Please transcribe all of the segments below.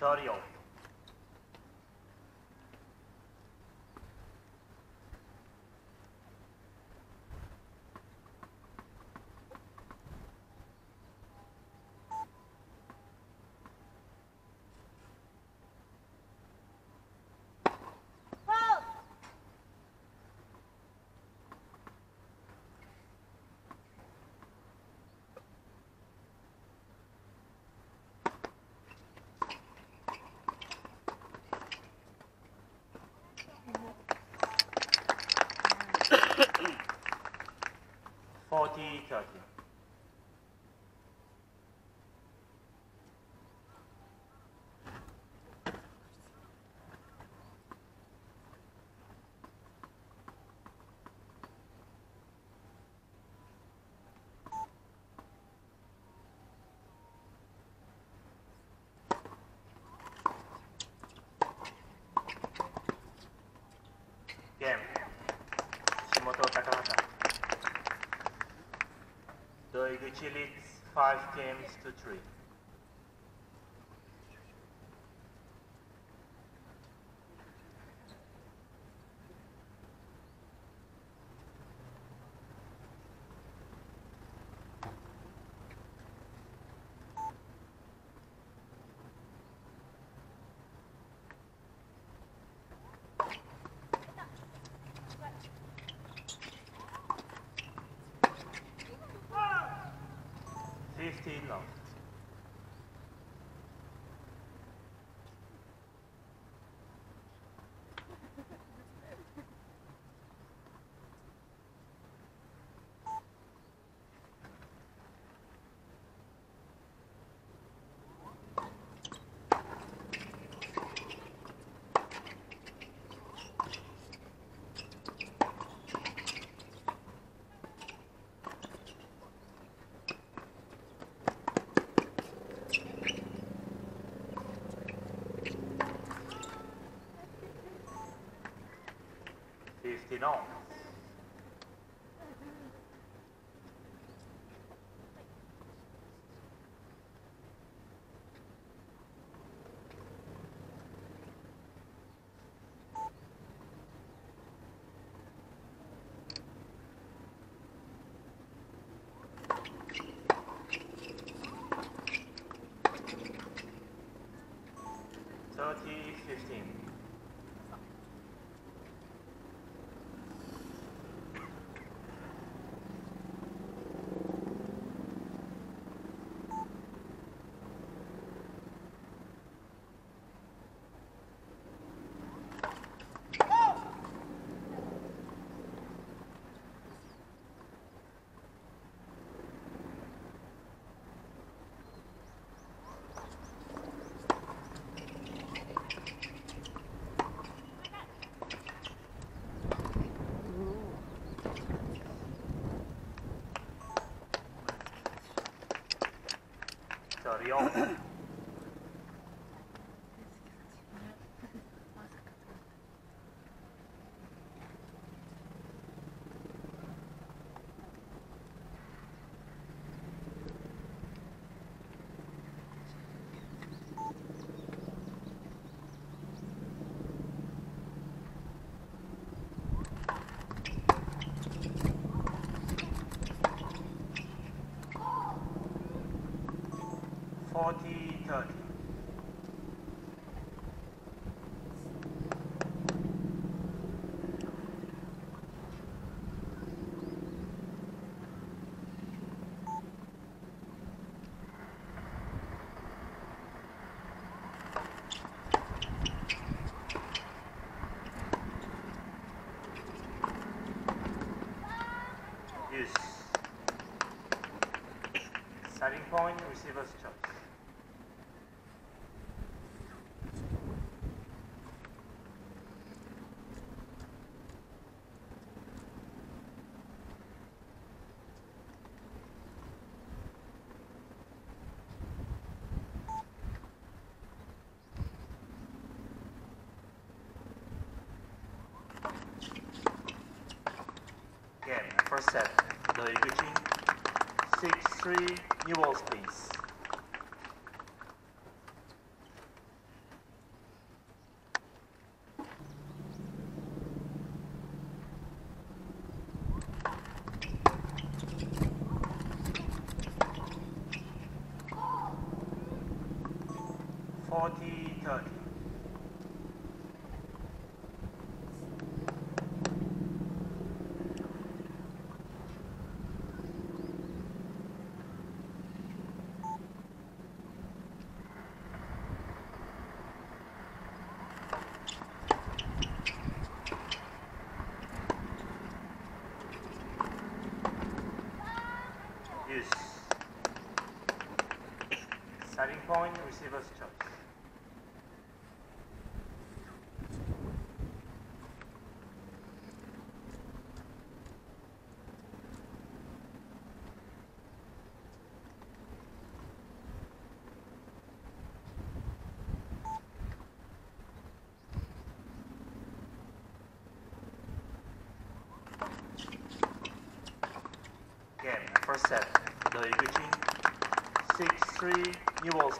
30 off. taka nasza. Doi Eguchi, 5 games to 3. On. Thirty, fifteen. 不要 4030. Yes. Starting point, receiver's choice. 7. Doi Eguchi, 6 3, Newell's, please. Forty thirty. Game, first set. Doi Eguchi. 6-3, new ball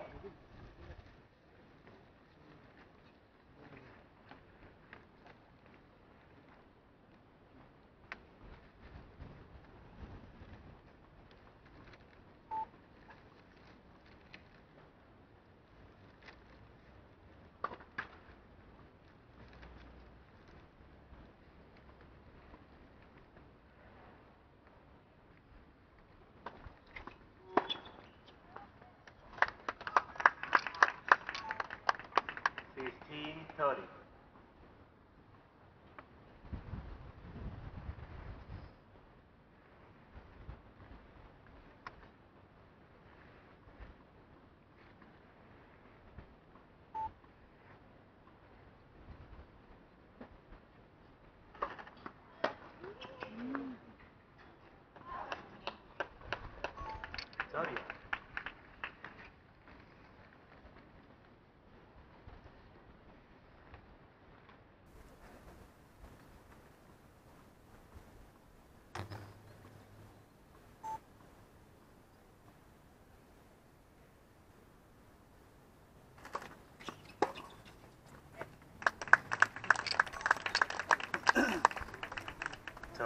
space. Fifty,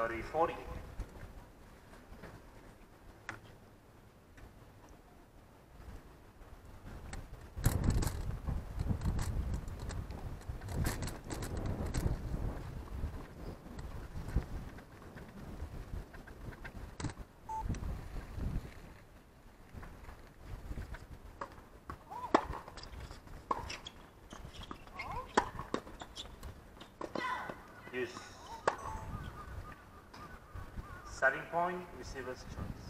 Thirty, forty. Use. Starting point, receiver's choice.